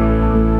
Música